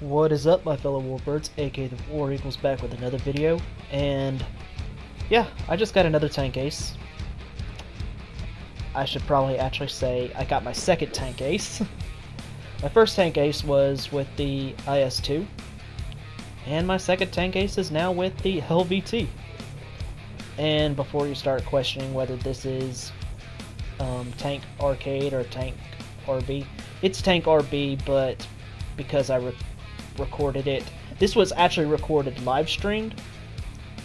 What is up, my fellow Warbirds, aka the War Eagles, back with another video, and yeah, I just got another tank ace. I should probably actually say I got my second tank ace. my first tank ace was with the IS-2, and my second tank ace is now with the LVT. And before you start questioning whether this is um, Tank Arcade or Tank RB, it's Tank RB, but because I recorded it, this was actually recorded live streamed,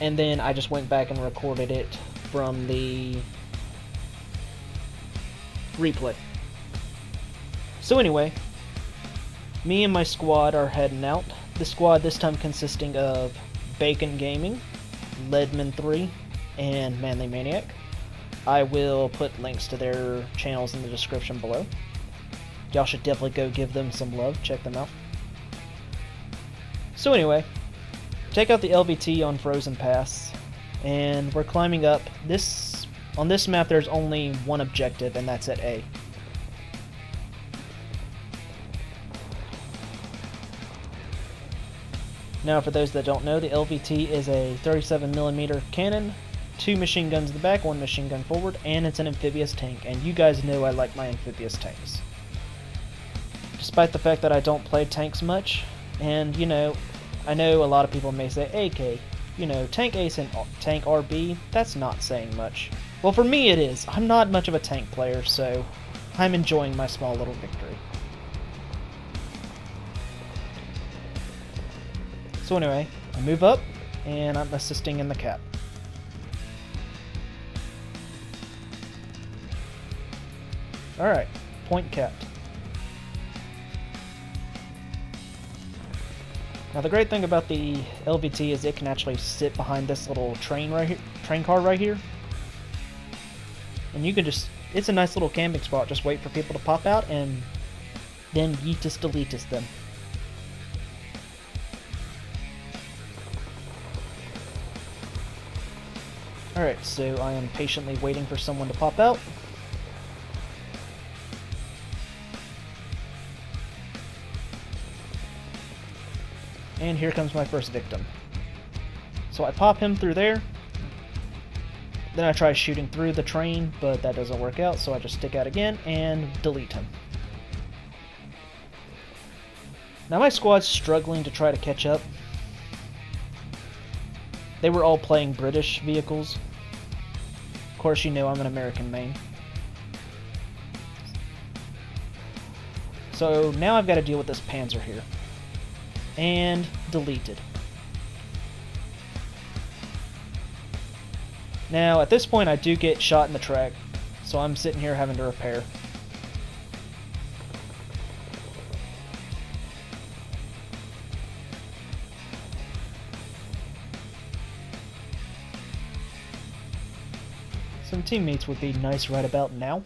and then I just went back and recorded it from the replay. So anyway, me and my squad are heading out. The squad this time consisting of Bacon Gaming, Ledman 3, and Manly Maniac. I will put links to their channels in the description below. Y'all should definitely go give them some love. Check them out. So anyway, check out the LVT on Frozen Pass, and we're climbing up. This on this map, there's only one objective, and that's at A. Now, for those that don't know, the LVT is a 37mm cannon two machine guns in the back, one machine gun forward, and it's an amphibious tank, and you guys know I like my amphibious tanks. Despite the fact that I don't play tanks much, and, you know, I know a lot of people may say, AK, you know, Tank Ace and uh, Tank RB, that's not saying much. Well, for me it is. I'm not much of a tank player, so I'm enjoying my small little victory. So anyway, I move up, and I'm assisting in the cap. Alright, point kept. Now the great thing about the LVT is it can actually sit behind this little train right here, train car right here. And you can just, it's a nice little camping spot, just wait for people to pop out and then yeetus deletus them. Alright, so I am patiently waiting for someone to pop out. And here comes my first victim. So I pop him through there. Then I try shooting through the train, but that doesn't work out, so I just stick out again and delete him. Now my squad's struggling to try to catch up. They were all playing British vehicles. Of course, you know I'm an American main. So now I've got to deal with this Panzer here and deleted. Now, at this point, I do get shot in the track, so I'm sitting here having to repair. Some teammates would be nice right about now.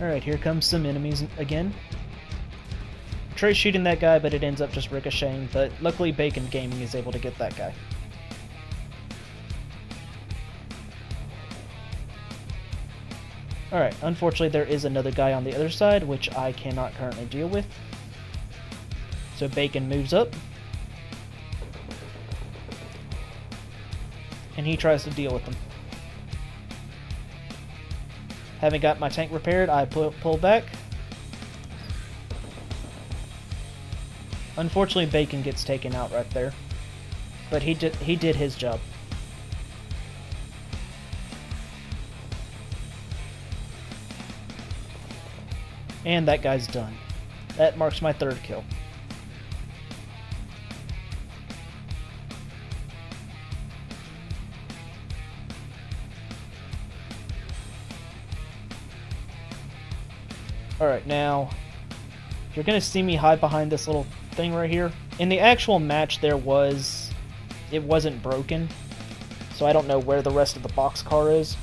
Alright, here comes some enemies again. Try shooting that guy, but it ends up just ricocheting, but luckily Bacon Gaming is able to get that guy. Alright, unfortunately there is another guy on the other side, which I cannot currently deal with. So Bacon moves up. And he tries to deal with them. Having got my tank repaired, I pull, pull back. Unfortunately, Bacon gets taken out right there. But he did, he did his job. And that guy's done. That marks my third kill. Alright, now, you're going to see me hide behind this little thing right here. In the actual match, there was... It wasn't broken, so I don't know where the rest of the box car is.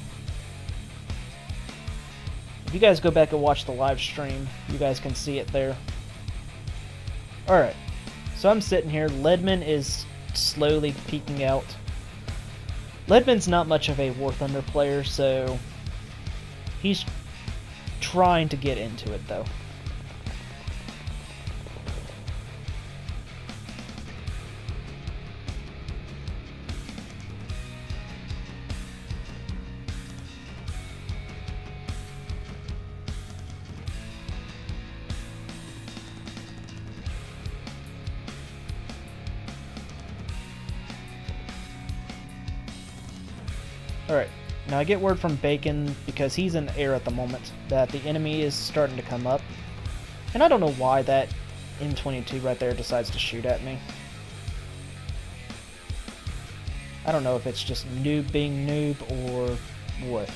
If you guys go back and watch the live stream, you guys can see it there. Alright, so I'm sitting here. Ledman is slowly peeking out. Ledman's not much of a War Thunder player, so he's trying to get into it, though. Alright, now I get word from Bacon, because he's in the air at the moment, that the enemy is starting to come up. And I don't know why that M22 right there decides to shoot at me. I don't know if it's just noob being noob or what.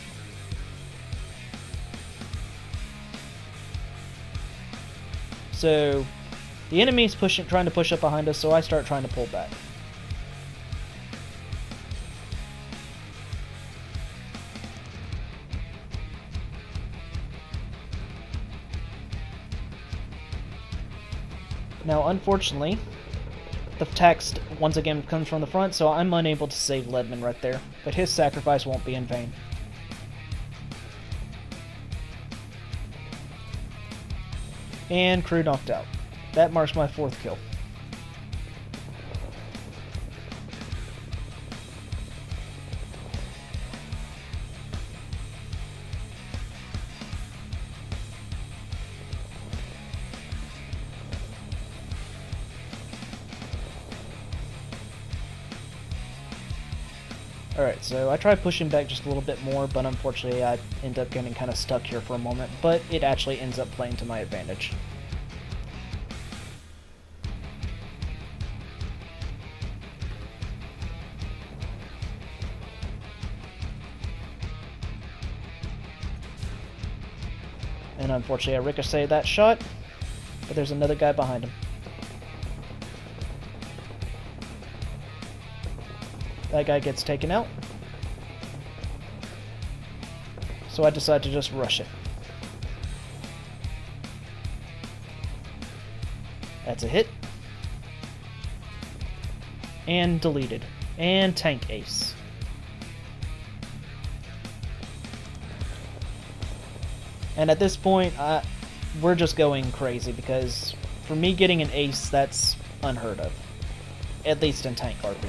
So, the enemy's pushing, trying to push up behind us, so I start trying to pull back. Now, unfortunately, the text once again comes from the front, so I'm unable to save Ledman right there, but his sacrifice won't be in vain. And crew knocked out. That marks my fourth kill. Alright, so I try pushing back just a little bit more, but unfortunately I end up getting kind of stuck here for a moment, but it actually ends up playing to my advantage. And unfortunately I ricochet that shot, but there's another guy behind him. That guy gets taken out. So I decide to just rush it. That's a hit. And deleted. And tank ace. And at this point, uh, we're just going crazy because for me getting an ace, that's unheard of. At least in tank RB.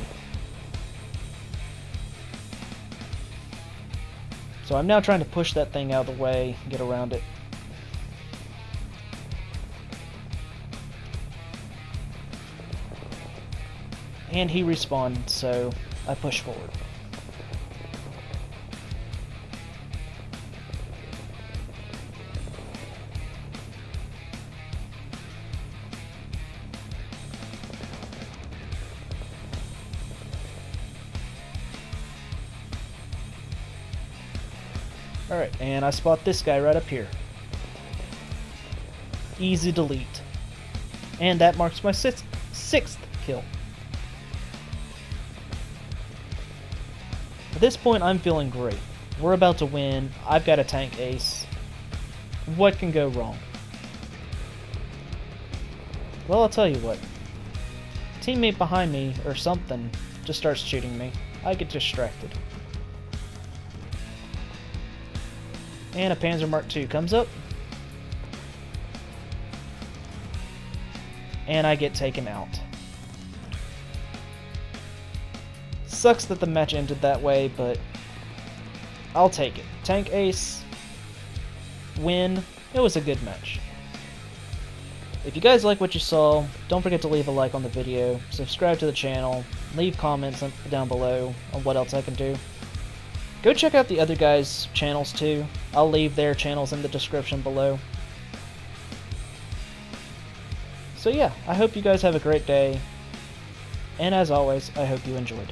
So I'm now trying to push that thing out of the way, get around it. And he respawned, so I push forward. Alright, and I spot this guy right up here. Easy delete. And that marks my sixth, sixth kill. At this point, I'm feeling great. We're about to win. I've got a tank ace. What can go wrong? Well, I'll tell you what. Teammate behind me, or something, just starts shooting me. I get distracted. And a Panzer Mark II comes up. And I get taken out. Sucks that the match ended that way, but I'll take it. Tank Ace, win. It was a good match. If you guys like what you saw, don't forget to leave a like on the video, subscribe to the channel, leave comments down below on what else I can do. Go check out the other guys' channels too. I'll leave their channels in the description below. So yeah, I hope you guys have a great day. And as always, I hope you enjoyed.